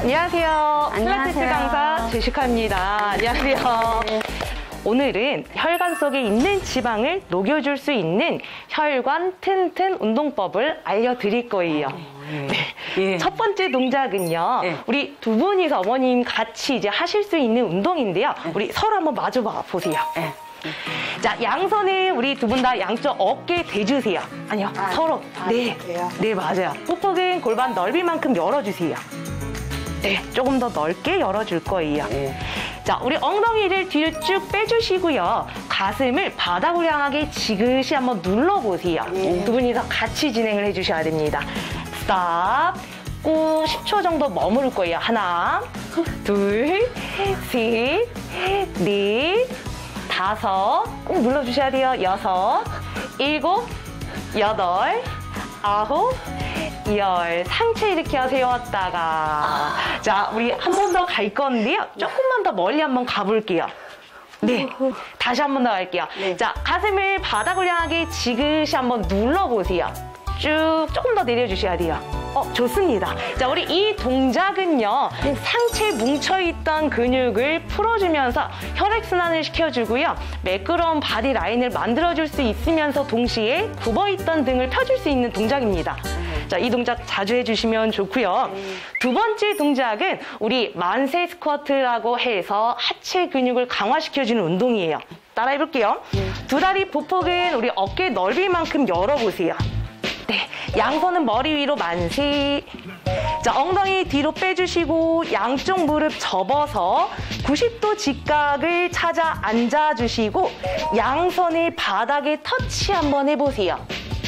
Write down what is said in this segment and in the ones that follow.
안녕하세요. 안녕하세요. 필라테스 강사 제시카입니다. 안녕하세요. 네. 오늘은 혈관 속에 있는 지방을 녹여줄 수 있는 혈관 튼튼 운동법을 알려드릴 거예요. 네. 예. 첫 번째 동작은요. 네. 우리 두 분이서 어머님 같이 이제 하실 수 있는 운동인데요. 우리 서로 한번 마주 봐 보세요. 네. 자, 양손을 우리 두 분 다 양쪽 어깨에 대주세요. 아니요, 아, 서로. 아, 네. 그래요? 네, 맞아요. 뽀뽀은 골반 넓이만큼 열어주세요. 네, 조금 더 넓게 열어줄 거예요. 네. 자, 우리 엉덩이를 뒤로 쭉 빼주시고요. 가슴을 바닥으로 향하게 지그시 한번 눌러보세요. 네. 두 분이서 같이 진행을 해주셔야 됩니다. 스탑. 꾹 10초 정도 머무를 거예요. 하나, 둘, 셋, 넷, 다섯. 꾹 눌러주셔야 돼요. 여섯, 일곱, 여덟, 아홉, 열. 상체 이렇게 세웠다가. 자, 우리 한 번 더 갈 건데요. 조금만 더 멀리 한번 가볼게요. 네. 다시 한 번 더 갈게요. 네. 자, 가슴을 바닥을 향하게 지그시 한번 눌러보세요. 쭉 조금 더 내려주셔야 돼요. 어, 좋습니다. 자, 우리 이 동작은요, 상체 뭉쳐있던 근육을 풀어주면서 혈액순환을 시켜주고요, 매끄러운 바디 라인을 만들어줄 수 있으면서 동시에 굽어있던 등을 펴줄 수 있는 동작입니다. 자, 이 동작 자주 해주시면 좋고요. 두 번째 동작은 우리 만세 스쿼트라고 해서 하체 근육을 강화시켜주는 운동이에요. 따라 해볼게요. 두 다리 보폭은 우리 어깨 넓이만큼 열어보세요. 네, 양손은 머리 위로 만세. 자, 엉덩이 뒤로 빼주시고 양쪽 무릎 접어서 90도 직각을 찾아 앉아주시고 양손을 바닥에 터치 한번 해보세요.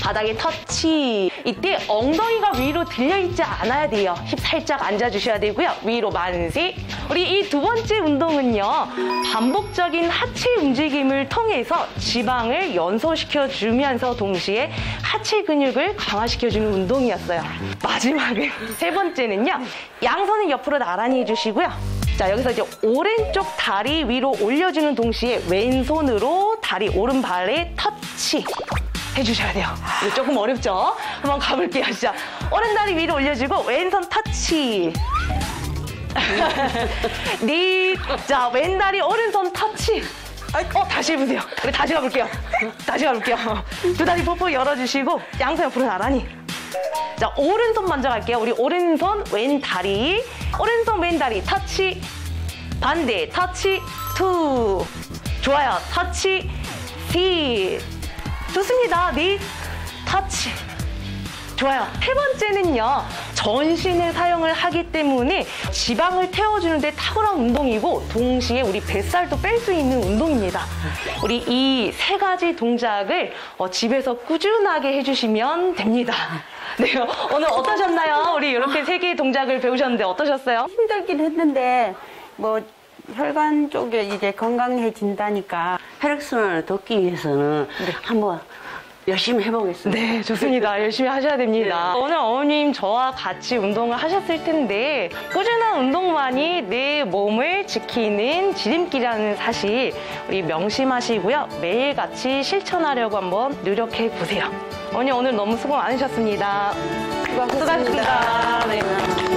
바닥에 터치. 이때 엉덩이가 위로 들려있지 않아야 돼요. 힙 살짝 앉아주셔야 되고요. 위로 만세. 우리 이 두 번째 운동은요. 반복적인 하체 움직임을 통해서 지방을 연소시켜 주면서 동시에 하체 근육을 강화시켜주는 운동이었어요. 마지막은 세 번째는요. 양손을 옆으로 나란히 해주시고요. 자, 여기서 이제 오른쪽 다리 위로 올려주는 동시에 왼손으로 다리 오른발에 터치. 해주셔야 돼요. 조금 어렵죠? 한번 가볼게요, 진짜. 오른 다리 위로 올려주고 왼손 터치. 네. 자, 왼다리 오른손 터치. 어, 다시 해보세요. 우리 다시 가볼게요. 다시 가볼게요. 두 다리 뽀뽀 열어주시고 양손 옆으로 나란히. 자, 오른손 먼저 갈게요. 우리 오른손, 왼다리. 오른손, 왼다리 터치. 반대 터치. two. 좋아요. 터치. 셋. 좋습니다. 넷. 터치. 좋아요. 세 번째는요, 전신을 사용을 하기 때문에 지방을 태워주는데 탁월한 운동이고, 동시에 우리 뱃살도 뺄 수 있는 운동입니다. 우리 이 세 가지 동작을 어, 집에서 꾸준하게 해주시면 됩니다. 네, 오늘 어떠셨나요? 우리 이렇게 세 개의 동작을 배우셨는데 어떠셨어요? 힘들긴 했는데 뭐 혈관 쪽에 이제 건강해진다니까 혈액순환을 돕기 위해서는 한번 열심히 해보겠습니다. 네, 좋습니다. 열심히 하셔야 됩니다. 오늘 어머님 저와 같이 운동을 하셨을 텐데 꾸준한 운동만이 내 몸을 지키는 지름길이라는 사실 우리 명심하시고요. 매일같이 실천하려고 한번 노력해 보세요. 어머니 오늘 너무 수고 많으셨습니다. 수고하셨습니다. 네.